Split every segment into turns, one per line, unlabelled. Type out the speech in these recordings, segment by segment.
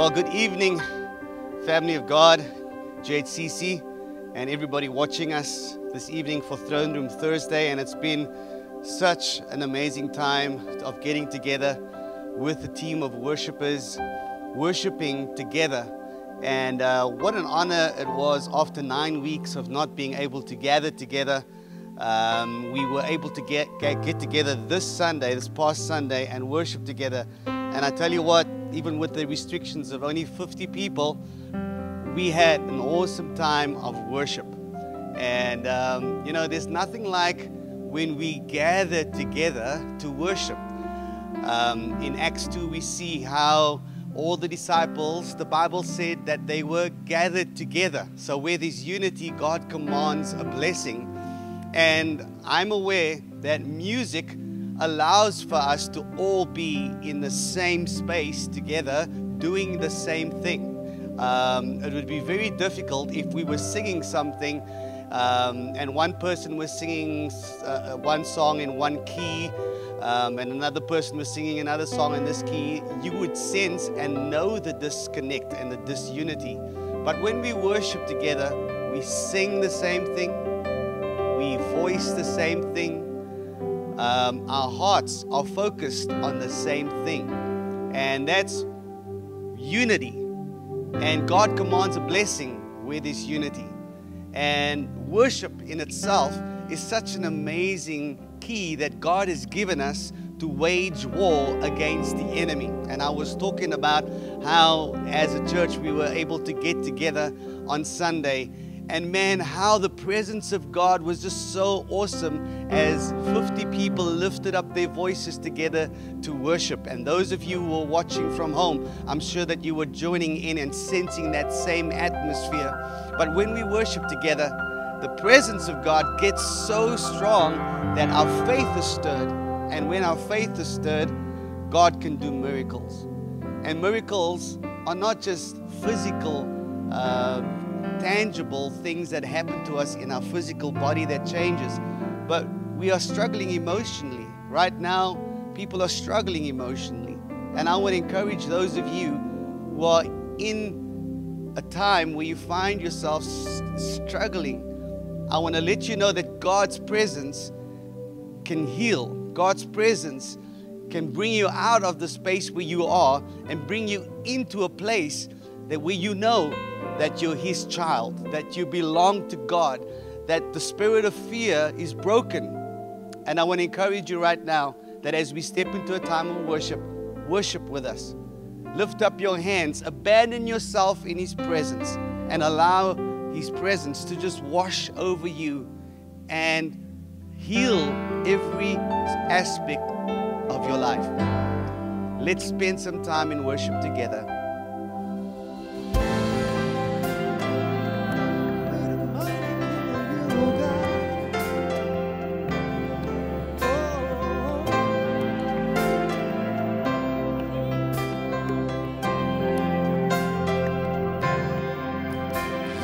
Well, good evening, family of God, GHCC, and everybody watching us this evening for Throne Room Thursday. And it's been such an amazing time of getting together with a team of worshipers, worshiping together. And uh, what an honor it was after nine weeks of not being able to gather together. Um, we were able to get, get, get together this Sunday, this past Sunday, and worship together. And I tell you what, even with the restrictions of only 50 people, we had an awesome time of worship. And, um, you know, there's nothing like when we gather together to worship. Um, in Acts 2, we see how all the disciples, the Bible said that they were gathered together. So, where there's unity, God commands a blessing. And I'm aware that music allows for us to all be in the same space together, doing the same thing. Um, it would be very difficult if we were singing something um, and one person was singing uh, one song in one key um, and another person was singing another song in this key, you would sense and know the disconnect and the disunity. But when we worship together, we sing the same thing, we voice the same thing, um, our hearts are focused on the same thing, and that's unity. And God commands a blessing with there's unity. And worship in itself is such an amazing key that God has given us to wage war against the enemy. And I was talking about how, as a church, we were able to get together on Sunday. And man, how the presence of God was just so awesome as 50 people lifted up their voices together to worship. And those of you who are watching from home, I'm sure that you were joining in and sensing that same atmosphere. But when we worship together, the presence of God gets so strong that our faith is stirred. And when our faith is stirred, God can do miracles. And miracles are not just physical, uh, tangible things that happen to us in our physical body that changes, but we are struggling emotionally. Right now, people are struggling emotionally. And I would encourage those of you who are in a time where you find yourself struggling. I want to let you know that God's presence can heal. God's presence can bring you out of the space where you are and bring you into a place that where you know that you're His child, that you belong to God, that the spirit of fear is broken. And I want to encourage you right now that as we step into a time of worship, worship with us. Lift up your hands, abandon yourself in His presence, and allow His presence to just wash over you and heal every aspect of your life. Let's spend some time in worship together.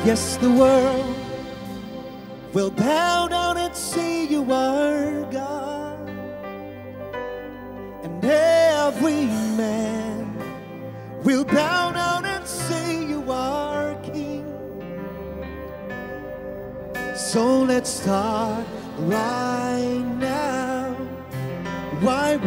Yes, the world will bow down and see you are God, and every man will bow down and say you are King. So let's start right now. Why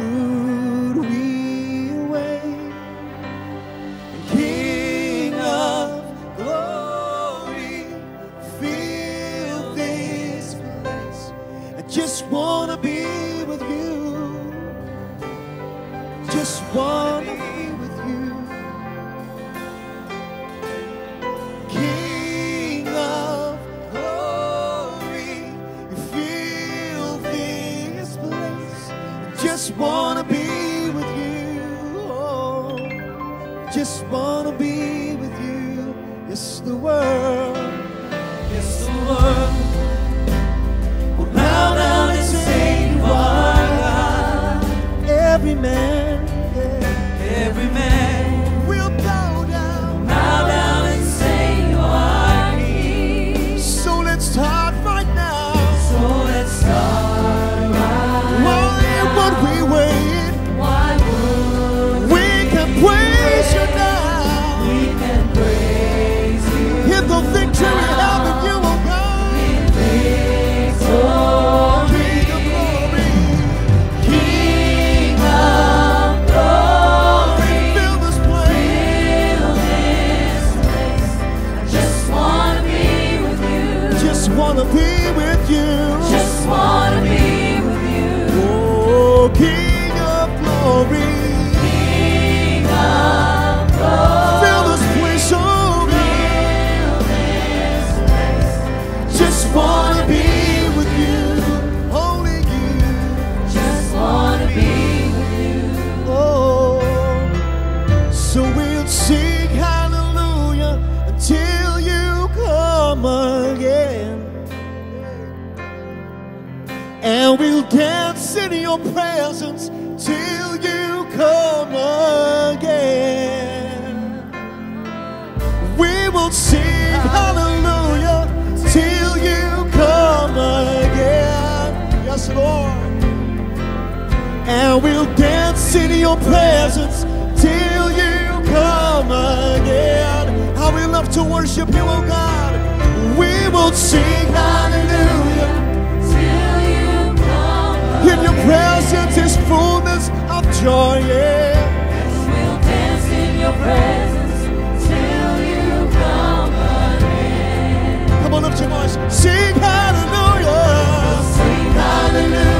dance in your presence till you come again. We will sing hallelujah till you come again. Yes, Lord. And we'll dance in your presence till you come again. How we love to worship you, oh God. We will sing hallelujah. presence is fullness of joy. Yeah.
And we'll dance in your presence till you come again.
Come on, lift your voice. Sing hallelujah.
We'll sing
hallelujah.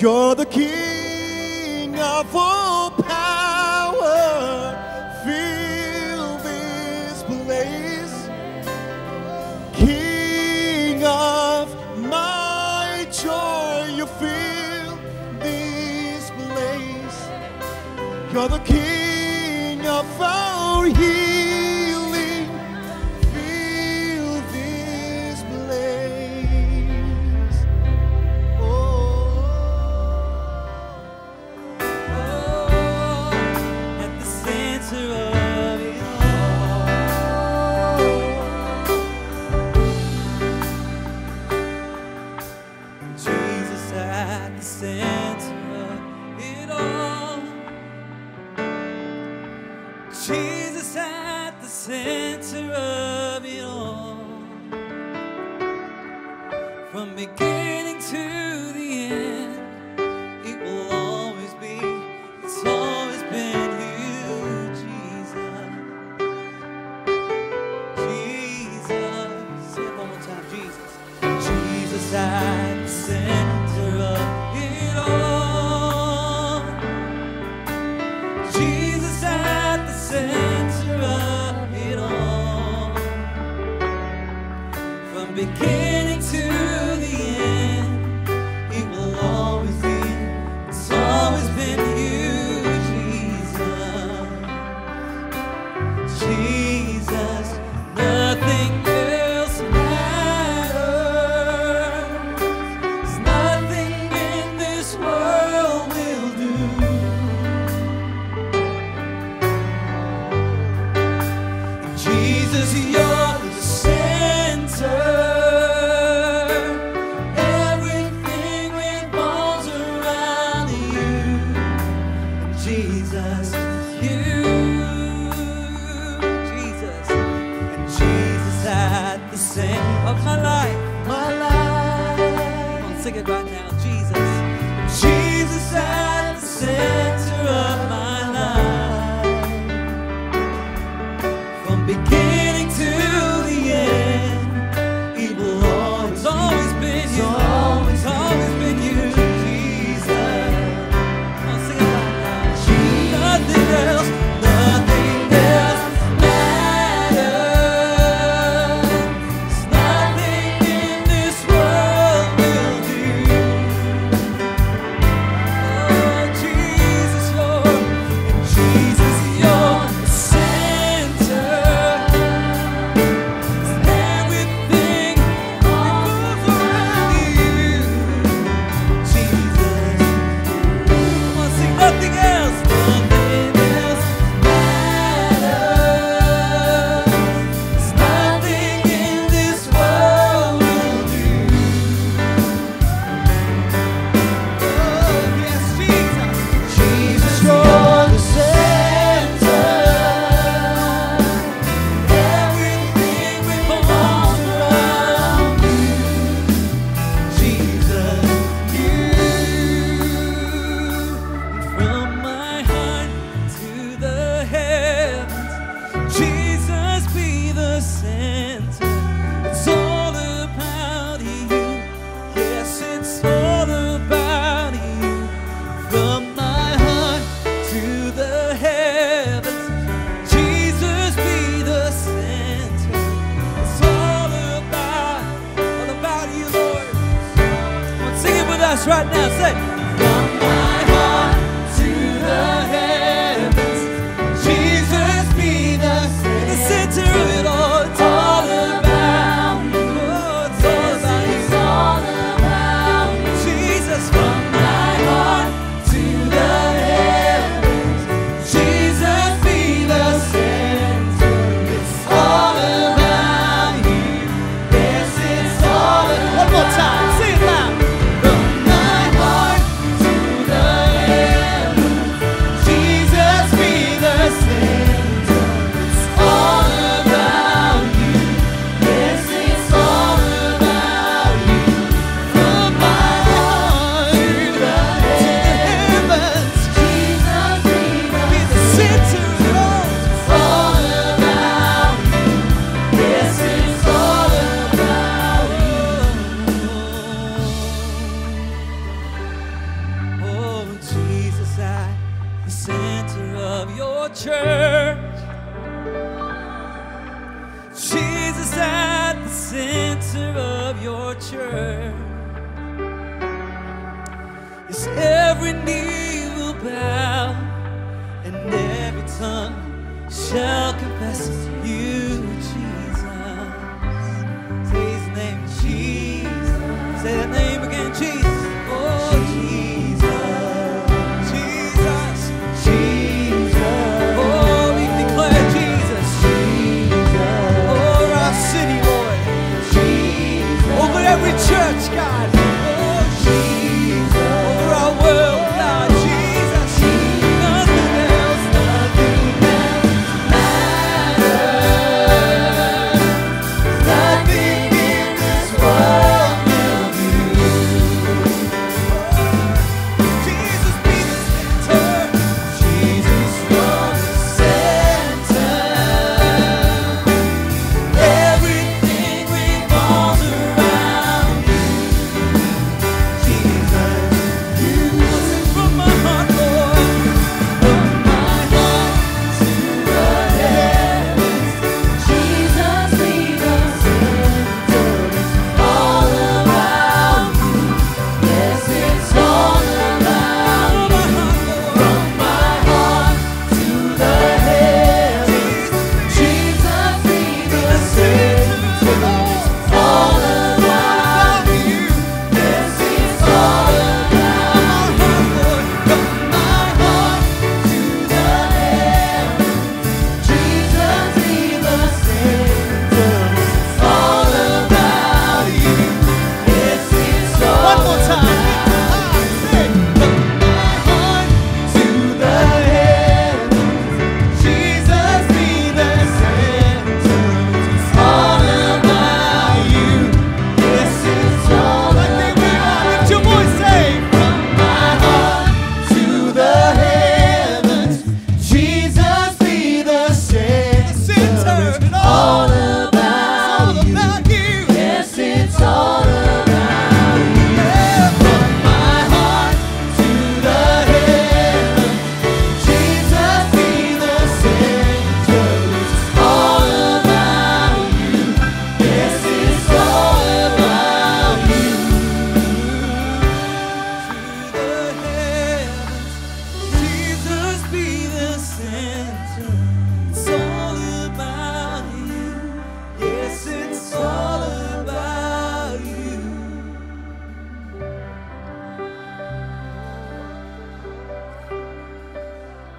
You're the King of all power. Fill this place, King of my joy. You fill this place. You're the King.
me give torture. Yes, every knee will bow and every tongue shall confess you.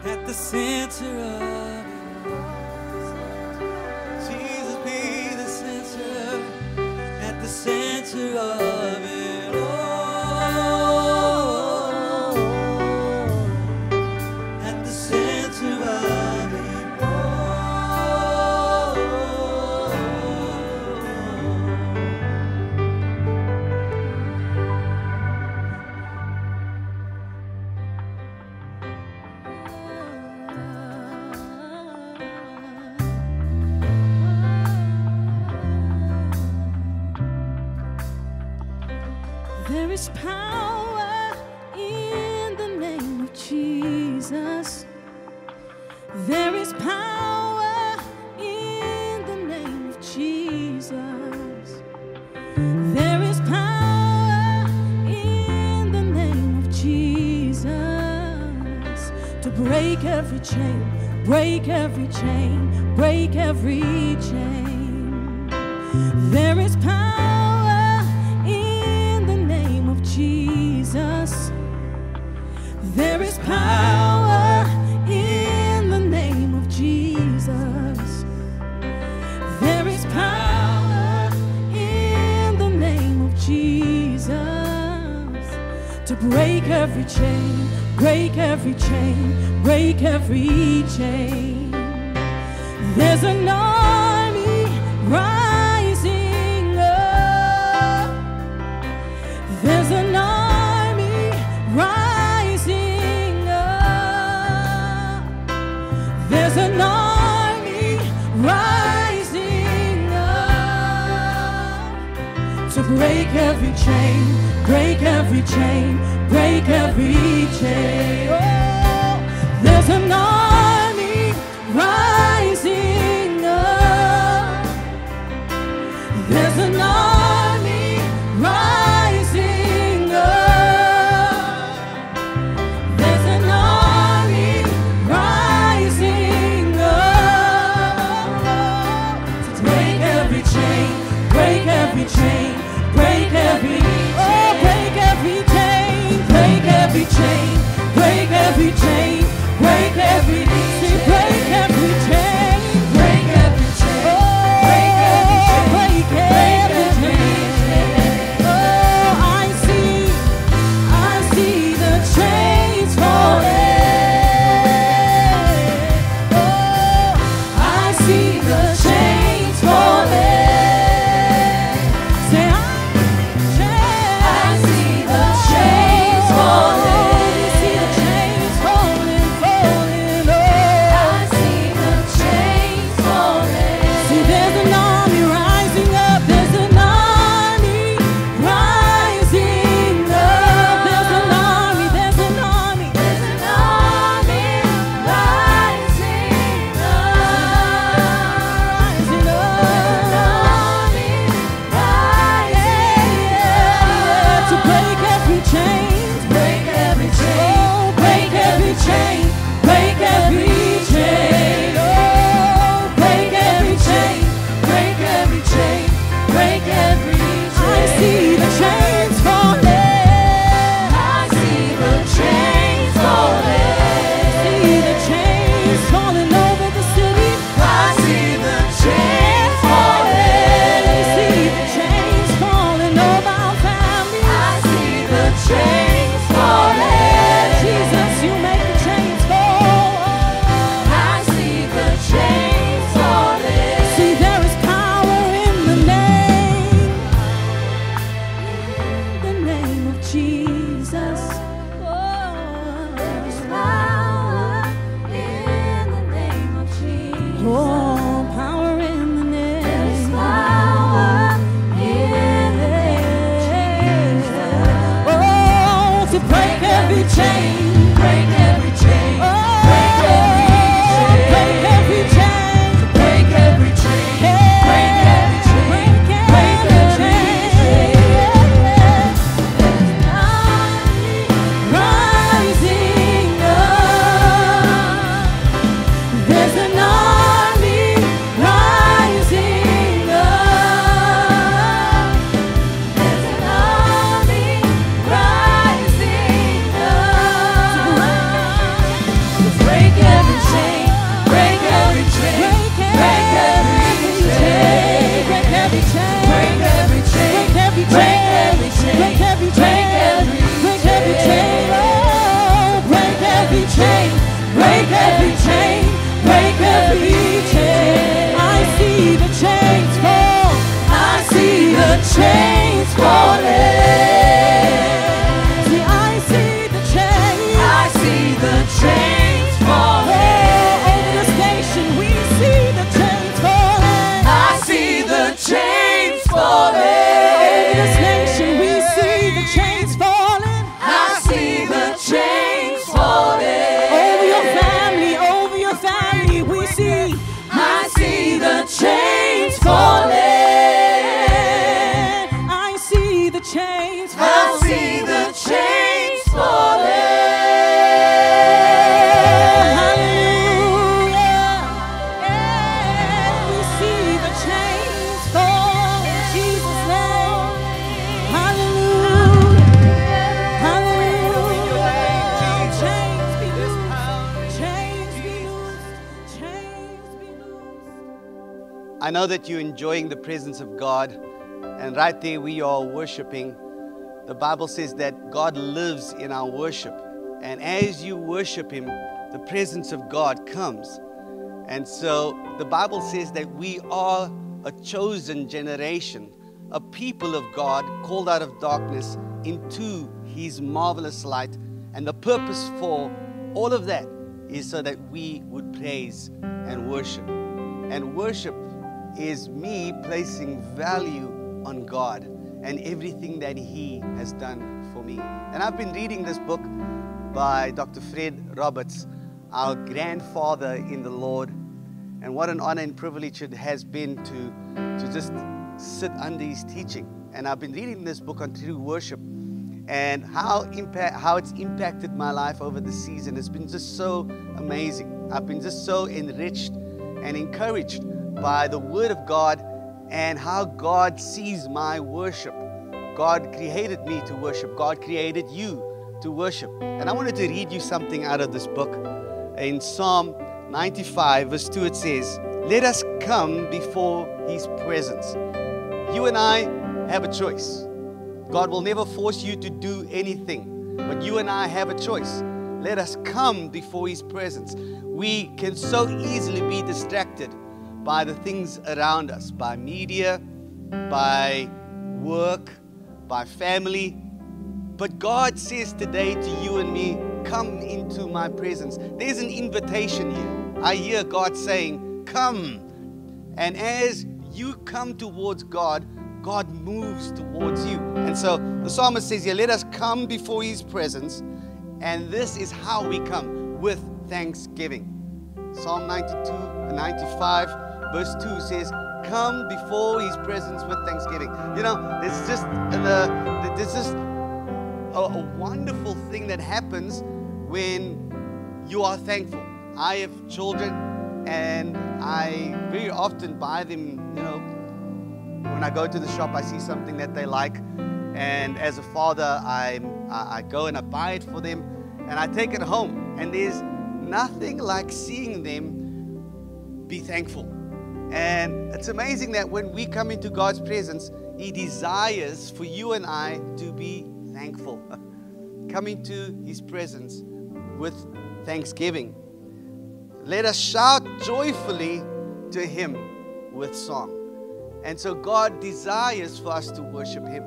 at the center of Jesus be the center. At the center of
to break every chain, break every chain, break every chain. There's an army rising up. There's an army rising up. There's an army rising up to break every chain break every chain, break every chain. Oh, there's an say
know that you're enjoying the presence of God, and right there we are worshiping. The Bible says that God lives in our worship, and as you worship Him, the presence of God comes. And so the Bible says that we are a chosen generation, a people of God called out of darkness into His marvelous light. And the purpose for all of that is so that we would praise and worship. And worship is me placing value on God and everything that He has done for me. And I've been reading this book by Dr. Fred Roberts, our grandfather in the Lord. And what an honor and privilege it has been to, to just sit under his teaching. And I've been reading this book on true worship and how impact how it's impacted my life over the season. It's been just so amazing. I've been just so enriched and encouraged by the Word of God and how God sees my worship. God created me to worship. God created you to worship. And I wanted to read you something out of this book. In Psalm 95, verse 2, it says, Let us come before His presence. You and I have a choice. God will never force you to do anything, but you and I have a choice. Let us come before His presence. We can so easily be distracted by the things around us, by media, by work, by family. But God says today to you and me, Come into my presence. There's an invitation here. I hear God saying, Come. And as you come towards God, God moves towards you. And so the psalmist says here, Let us come before his presence. And this is how we come with thanksgiving. Psalm 92 and 95, verse 2 says, Come before his presence with thanksgiving. You know, there's just the, just a, a wonderful thing that happens when you are thankful. I have children and I very often buy them, you know, when I go to the shop, I see something that they like. And as a father, I, I go and I buy it for them and I take it home. And there's nothing like seeing them be thankful. And it's amazing that when we come into God's presence, He desires for you and I to be thankful. Coming to His presence with thanksgiving. Let us shout joyfully to Him with song. And so God desires for us to worship Him.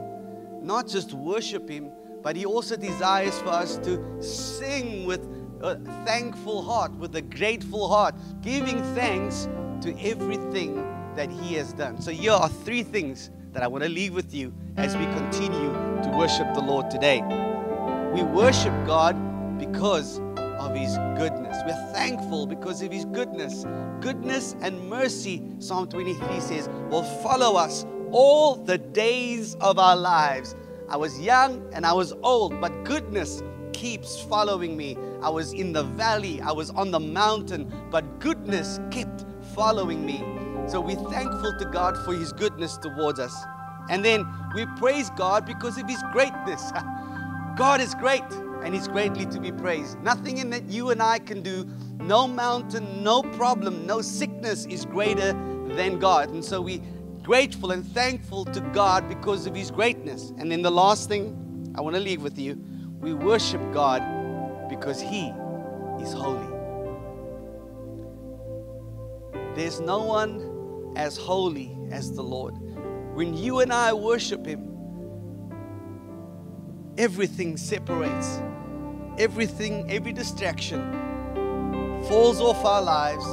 Not just worship Him, but He also desires for us to sing with a thankful heart, with a grateful heart, giving thanks to everything that He has done. So, here are three things that I want to leave with you as we continue to worship the Lord today. We worship God because of His goodness. We're thankful because of His goodness. Goodness and mercy, Psalm 23 says, will follow us all the days of our lives. I was young and I was old, but goodness keeps following me. I was in the valley, I was on the mountain, but goodness kept following me. So we're thankful to God for His goodness towards us. And then we praise God because of His greatness. God is great and He's greatly to be praised. Nothing in that you and I can do, no mountain, no problem, no sickness is greater than God. And so we grateful and thankful to God because of His greatness. And then the last thing I want to leave with you we worship God because He is holy. There's no one as holy as the Lord. When you and I worship Him, everything separates, everything, every distraction falls off our lives,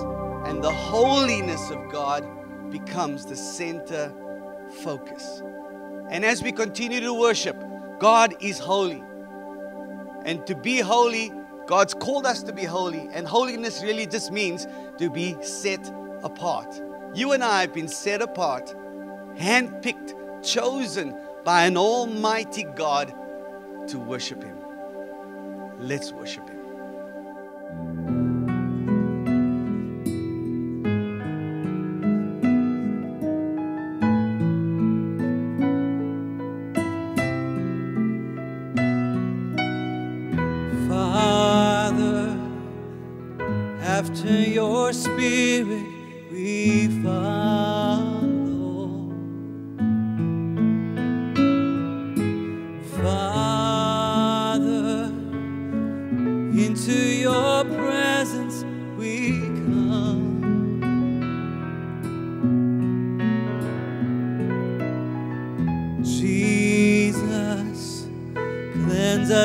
and the holiness of God becomes the center focus. And as we continue to worship, God is holy. And to be holy, God's called us to be holy. And holiness really just means to be set apart. You and I have been set apart, handpicked, chosen by an almighty God to worship Him. Let's worship Him.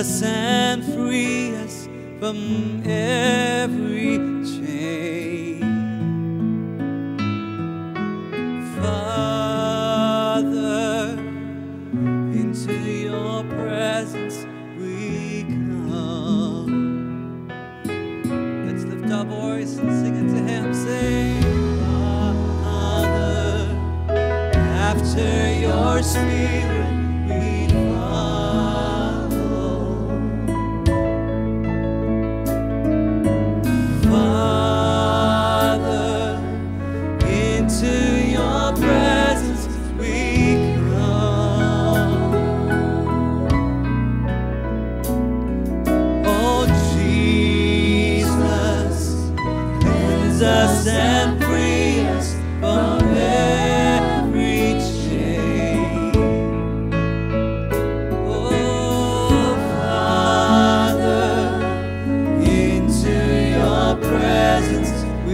Us and free us from every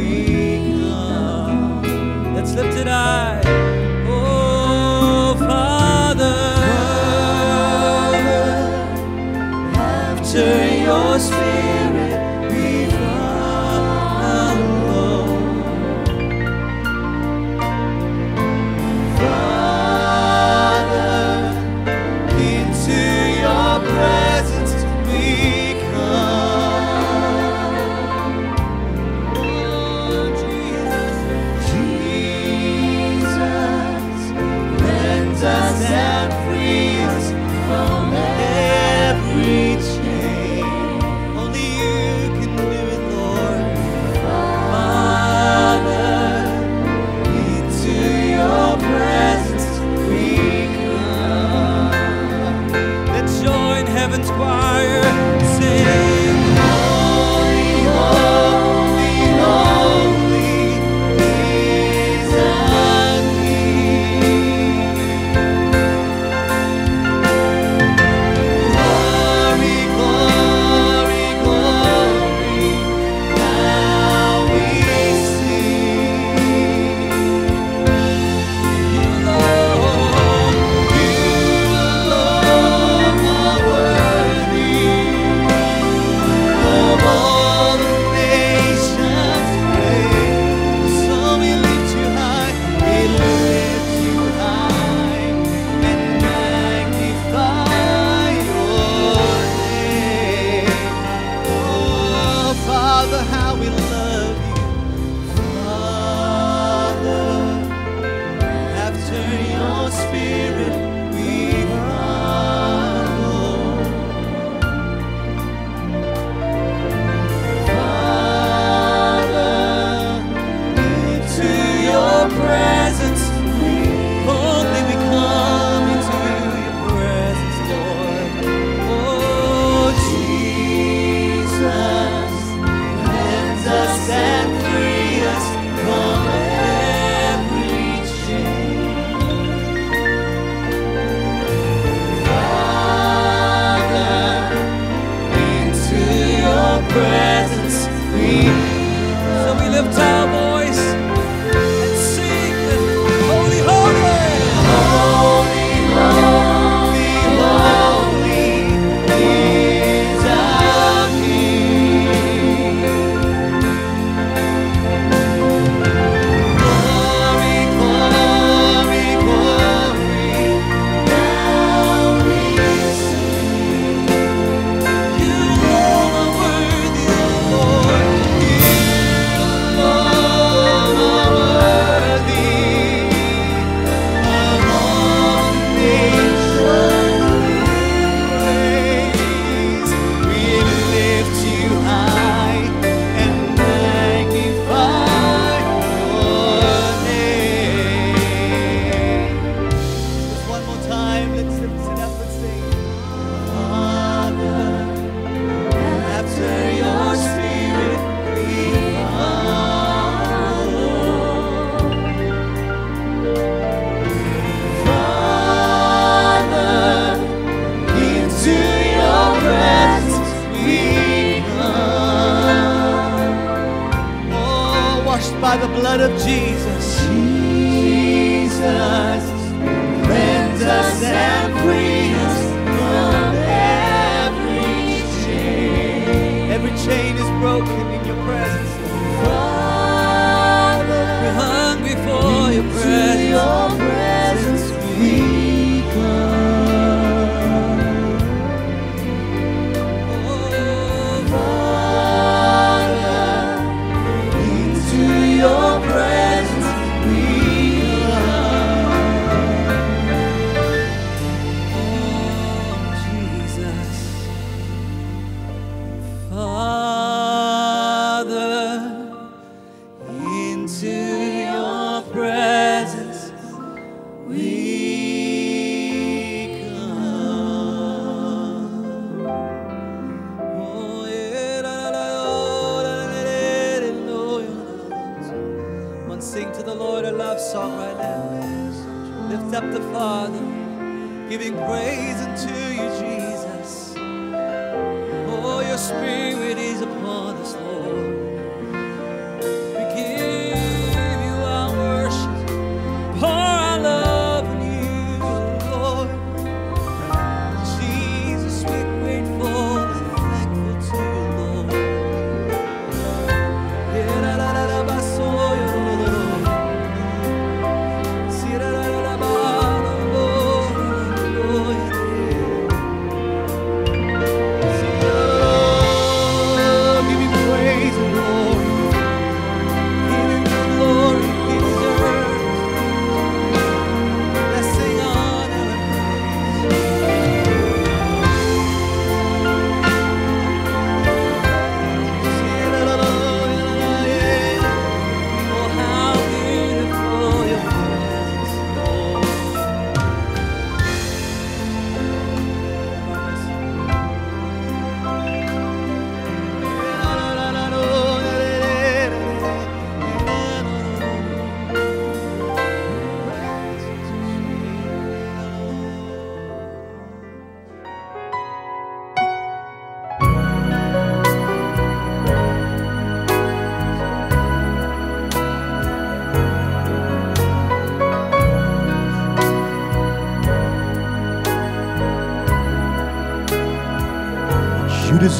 we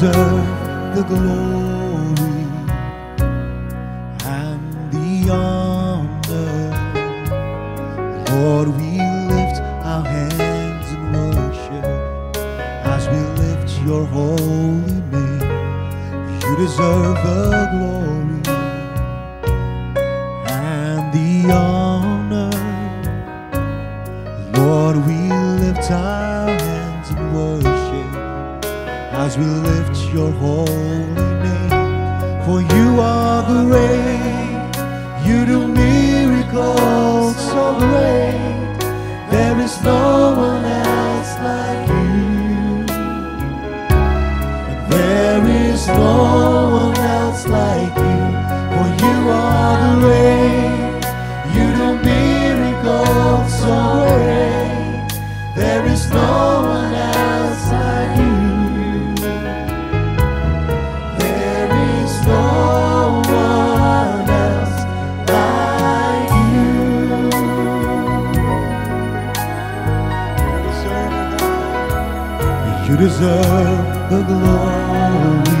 You
deserve the glory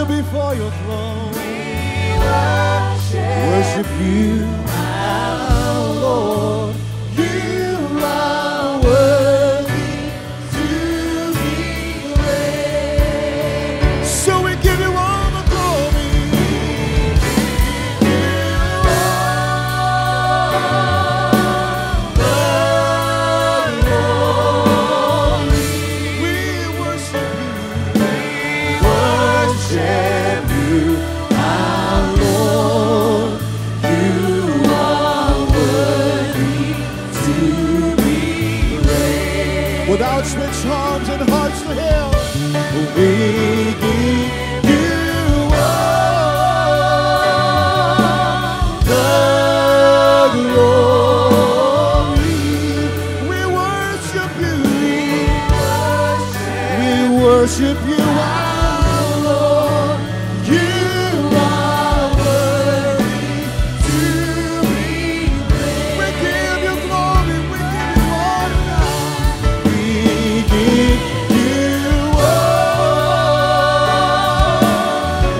worship before your throne. We worship, worship you.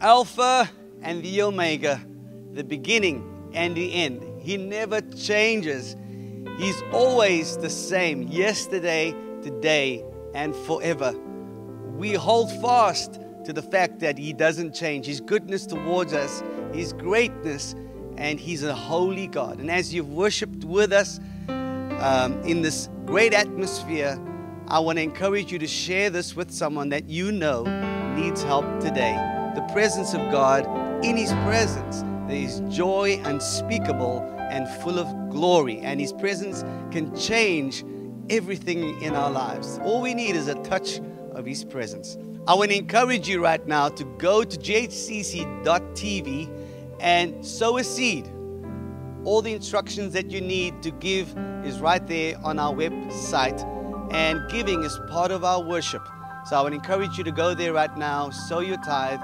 Alpha and the Omega, the beginning and the end. He never changes. He's always the same yesterday, today, and forever. We hold fast to the fact that He doesn't change. His goodness towards us, His greatness, and He's a holy God. And as you've worshiped with us um, in this great atmosphere, I want to encourage you to share this with someone that you know needs help today. The presence of God, in His presence, there is joy unspeakable and full of glory, and His presence can change everything in our lives. All we need is a touch of His presence. I want to encourage you right now to go to ghcc.tv and sow a seed. All the instructions that you need to give is right there on our website, and giving is part of our worship. So I would encourage you to go there right now, sow your tithe,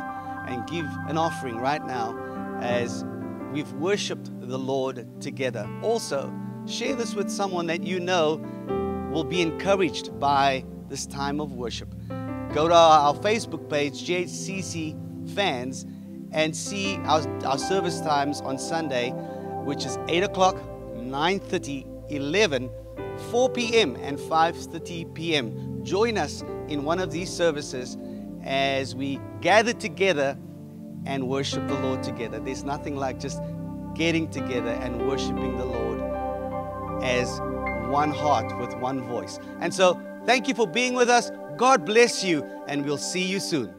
and give an offering right now as we've worshiped the Lord together. Also, share this with someone that you know will be encouraged by this time of worship. Go to our, Facebook page, GHCC Fans, and see our, our service times on Sunday, which is 8 o'clock, 9.30, 11, 4 p.m. and 5.30 p.m. Join us in one of these services as we gather together and worship the Lord together. There's nothing like just getting together and worshiping the Lord as one heart with one voice. And so, thank you for being with us. God bless you, and we'll see you soon.